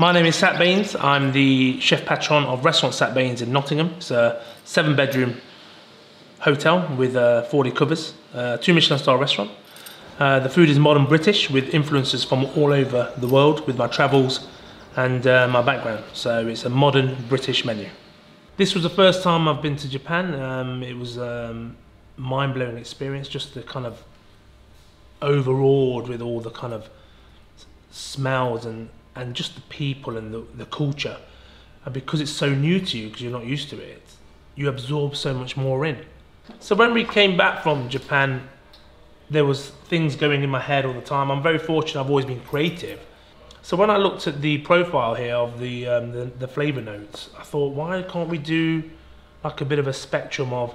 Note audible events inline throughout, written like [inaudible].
My name is Sat Bains. I'm the chef patron of Restaurant Sat Bains in Nottingham. It's a seven bedroom hotel with uh, 40 covers, uh, two Michelin star restaurant. Uh, the food is modern British with influences from all over the world with my travels and uh, my background. So it's a modern British menu. This was the first time I've been to Japan. Um, it was a um, mind blowing experience, just the kind of overawed with all the kind of smells and and just the people and the, the culture. And because it's so new to you, because you're not used to it, you absorb so much more in. So when we came back from Japan, there was things going in my head all the time. I'm very fortunate. I've always been creative. So when I looked at the profile here of the um, the, the flavor notes, I thought, why can't we do like a bit of a spectrum of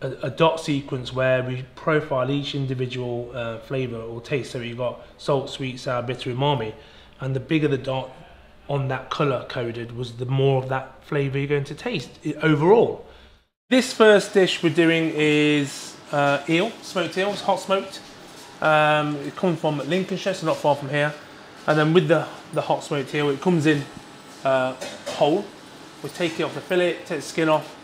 a, a dot sequence where we profile each individual uh, flavor or taste. So you've got salt, sweet, sour, bitter, umami, and the bigger the dot on that color coded was the more of that flavor you're going to taste overall. This first dish we're doing is uh, eel, smoked eel, hot smoked. Um, it comes from Lincolnshire, so not far from here. And then with the, the hot smoked eel, it comes in uh, whole. We take it off the fillet, take the skin off,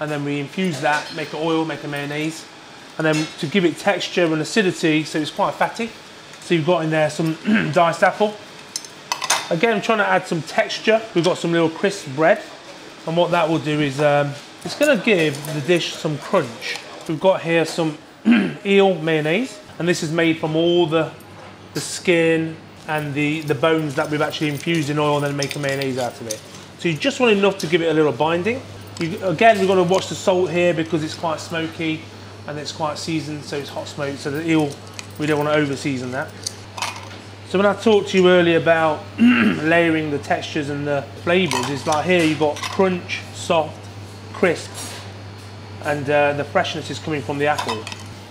and then we infuse that, make an oil, make a mayonnaise, and then to give it texture and acidity, so it's quite fatty. So you've got in there some [clears throat] diced apple. Again, I'm trying to add some texture. We've got some little crisp bread, and what that will do is um, it's going to give the dish some crunch. We've got here some [clears throat] eel mayonnaise, and this is made from all the the skin and the, the bones that we've actually infused in oil and then make a mayonnaise out of it. So you just want enough to give it a little binding. You, again, we've got to watch the salt here because it's quite smoky and it's quite seasoned, so it's hot smoked. So the eel, we don't want to over season that. So when I talked to you earlier about [clears throat] layering the textures and the flavors, it's like here you've got crunch, soft, crisp, and uh, the freshness is coming from the apple.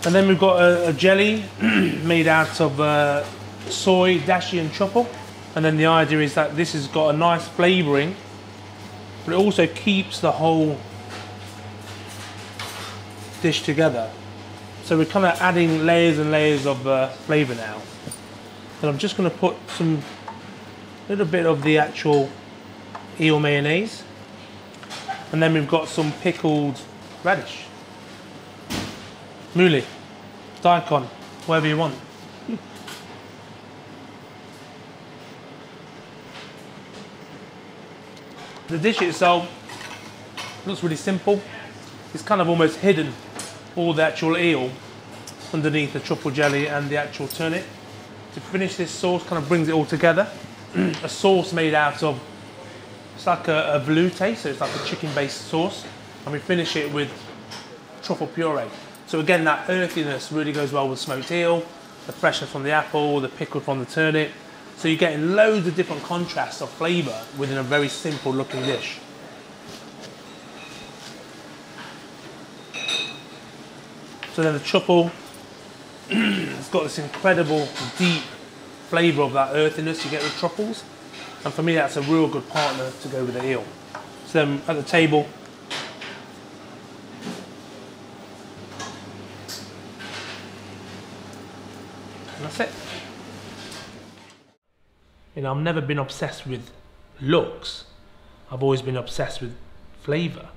And then we've got a, a jelly [clears throat] made out of uh, soy, dashi and truffle. And then the idea is that this has got a nice flavoring but it also keeps the whole dish together. So we're kind of adding layers and layers of uh, flavour now. And I'm just going to put some little bit of the actual eel mayonnaise. And then we've got some pickled radish. Mooli, daikon, whatever you want. The dish itself looks really simple. It's kind of almost hidden all the actual eel underneath the truffle jelly and the actual turnip. To finish this sauce kind of brings it all together. [clears throat] a sauce made out of, it's like a, a velouté, so it's like a chicken based sauce. And we finish it with truffle puree. So again, that earthiness really goes well with smoked eel, the freshness from the apple, the pickle from the turnip, so you're getting loads of different contrasts of flavour within a very simple looking dish. So then the truffle, [clears throat] it's got this incredible deep flavour of that earthiness you get with truffles. And for me that's a real good partner to go with the eel. So then at the table, that's it. You know, I've never been obsessed with looks. I've always been obsessed with flavour.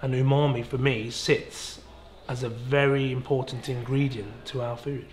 And umami for me sits as a very important ingredient to our food.